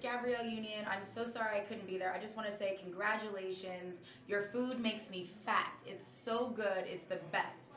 It's Gabrielle Union. I'm so sorry I couldn't be there. I just want to say congratulations. Your food makes me fat. It's so good. It's the best.